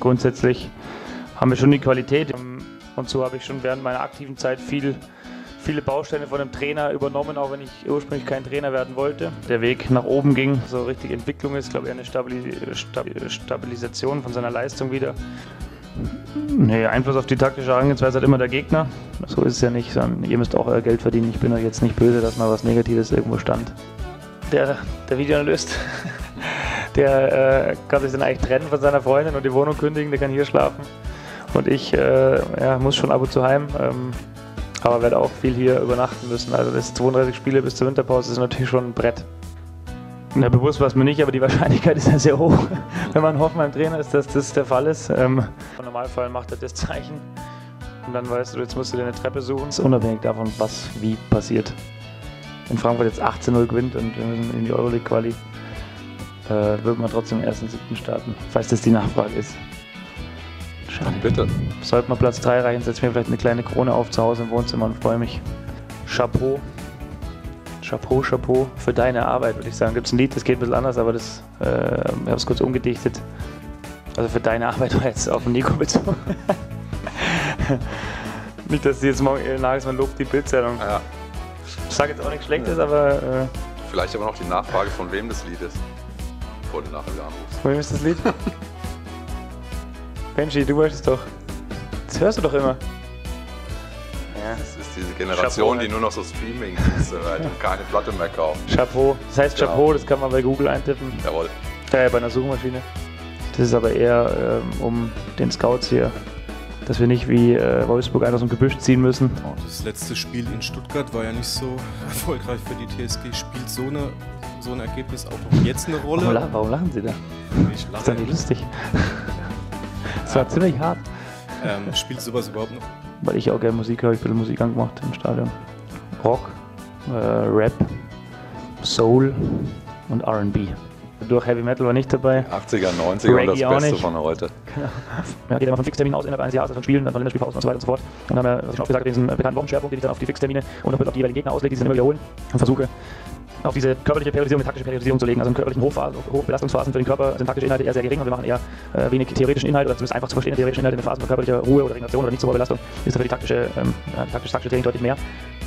Grundsätzlich haben wir schon die Qualität und so habe ich schon während meiner aktiven Zeit viel, viele Bausteine von einem Trainer übernommen, auch wenn ich ursprünglich kein Trainer werden wollte. Der Weg nach oben ging, so richtig Entwicklung ist, glaube ich, eine Stabilisation von seiner Leistung wieder. Nee, Einfluss auf die taktische Herangehensweise hat immer der Gegner. So ist es ja nicht, sondern ihr müsst auch euer Geld verdienen. Ich bin euch jetzt nicht böse, dass mal was Negatives irgendwo stand. Der, der Videoanalyst, der äh, kann sich dann eigentlich trennen von seiner Freundin und die Wohnung kündigen, der kann hier schlafen. Und ich äh, ja, muss schon ab und zu heim, ähm, aber werde auch viel hier übernachten müssen. Also das 32 Spiele bis zur Winterpause ist natürlich schon ein Brett. Na, bewusst war es mir nicht, aber die Wahrscheinlichkeit ist ja sehr hoch, wenn man Hoffenheim-Trainer ist, dass das der Fall ist. Ähm, Im Normalfall macht er das Zeichen und dann weißt du, jetzt musst du dir eine Treppe suchen, unabhängig davon, was wie passiert. Wenn Frankfurt jetzt 18-0 gewinnt und wir müssen in die Euroleague-Quali, äh, wird man trotzdem ersten siebten starten, falls das die Nachfrage ist. Schade. Bitte. Sollte man Platz 3 reichen, setze ich mir vielleicht eine kleine Krone auf zu Hause im Wohnzimmer und freue mich. Chapeau. Chapeau, Chapeau für deine Arbeit, würde ich sagen. Gibt es ein Lied, das geht ein bisschen anders, aber das, äh, ich habe es kurz umgedichtet. Also für deine Arbeit war jetzt auf den Nico bezogen. Nicht, dass sie jetzt morgen äh, Nagelsmann lobt die Bildzeitung. Ja. Ich sage jetzt auch nichts Schlechtes, ja. aber. Äh, Vielleicht aber noch die Nachfrage, von wem das Lied ist. Bevor du nachher wieder anrufst. Von wem ist das Lied? Benji, du weißt es doch. Das hörst du doch immer. Ja. Das ist diese Generation, Chapeau, die nur noch so Streaming ist und keine Platte mehr kauft. Chapeau. Das heißt genau. Chapeau, das kann man bei Google eintippen. Jawohl. Äh, bei einer Suchmaschine. Das ist aber eher ähm, um den Scouts hier, dass wir nicht wie äh, Wolfsburg einer aus dem Gebüsch ziehen müssen. Oh, das letzte Spiel in Stuttgart war ja nicht so erfolgreich für die TSG. Spielt so, eine, so ein Ergebnis auch jetzt eine Rolle? Warum, lachen, warum lachen Sie da? Ich lache. ist doch nicht lustig. Das war ziemlich hart. Ähm, spielt sowas überhaupt noch? Weil ich auch gerne Musik höre, ich bisschen Musik angemacht im Stadion. Rock, äh, Rap, Soul und RB. Durch Heavy Metal war nicht dabei. 80er, 90er Reggae und das Beste von heute. Genau. Ja, geht immer von Fixterminen aus innerhalb eines Jahres, von Spielen, dann von Länderspielpausen und so weiter und so fort. Und dann haben wir, was ich schon oft gesagt habe, diesen bekannten Wochenschwerpunkt, den ich dann auf die Fixtermine und auf die jeweiligen Gegner auslege, die sie dann immer wiederholen und versuche auf diese körperliche Periodisierung, die taktische Periodisierung zu legen. Also in körperlichen Hochbelastungsphasen für den Körper sind taktische Inhalte eher sehr gering und wir machen eher äh, wenig theoretischen Inhalt oder zumindest einfach zu verstehen theoretischen Inhalte in den Phasen von körperlicher Ruhe oder Regeneration oder nicht so hoher Belastung. Ist dafür die taktische, ähm, taktisch, taktische Training deutlich mehr.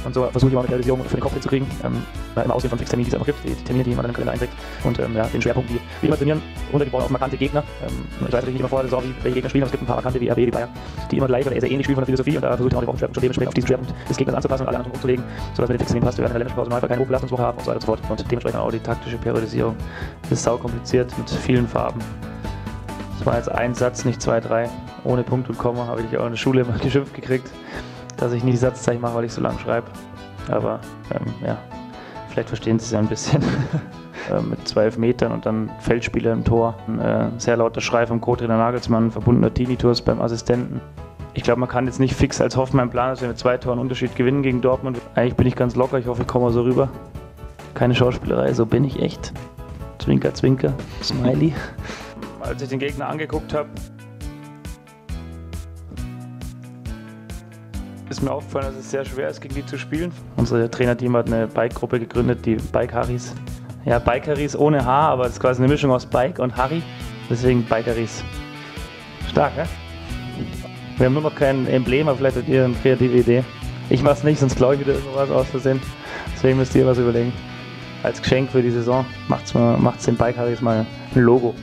Und so versuche ich mal eine Periodisierung für den Kopf hinzukriegen. Ähm, immer ausgehend von Fixterminen, die es einfach gibt, die Termine, die man den Kalender einträgt. Und ähm, ja, den Schwerpunkt, wie wir immer trainieren, runtergebrochen auf markante Gegner. Ähm, ich weiß natürlich nicht immer vorher, so, wie welche Gegner spielen, aber es gibt ein paar markante wie RB, wie Bayern, die immer gleich oder sehr ähnlich spielen von der Philosophie und da versuche ich auch den Wochenschwerpunkt schon dementsprechend auf diesen Schwerpunkt des Gegners anzupassen und alle anderen umzulegen, sodass wir den Fixtermin passt. Wir werden in der Länderspielpause mal keine Hochbelastungswoche haben und so weiter und so fort. Und dementsprechend auch die taktische Periodisierung. Das ist sau kompliziert mit vielen Farben. Das war jetzt ein Satz, nicht zwei, drei. Ohne Punkt und Komma habe ich auch in der Schule immer geschimpft gekriegt, dass ich nie Satzzeichen mache, weil ich so lang schreibe. Aber ähm, ja, vielleicht verstehen Sie es ja ein bisschen. äh, mit zwölf Metern und dann Feldspieler im Tor. Ein äh, sehr lauter Schrei vom Co-Trainer Nagelsmann, verbundener Tinnitus beim Assistenten. Ich glaube, man kann jetzt nicht fix als Hoffenheim planen, dass wir mit zwei Toren Unterschied gewinnen gegen Dortmund. Eigentlich bin ich ganz locker, ich hoffe, ich komme so rüber. Keine Schauspielerei, so bin ich echt. Zwinker, zwinker, Smiley. Als ich den Gegner angeguckt habe, ist mir aufgefallen, dass es sehr schwer ist, gegen die zu spielen. Unser Trainerteam hat eine Bike-Gruppe gegründet, die Bike Harrys. Ja, Bike Harrys ohne H, aber es ist quasi eine Mischung aus Bike und Harry. Deswegen Bike Harrys. Stark, ne? Wir haben nur noch kein Emblem, aber vielleicht habt ihr eine kreative Idee. Ich mach's nicht, sonst klaue ich wieder irgendwas aus Versehen. Deswegen müsst ihr was überlegen als Geschenk für die Saison macht es den Bike Harrys mal ein Logo.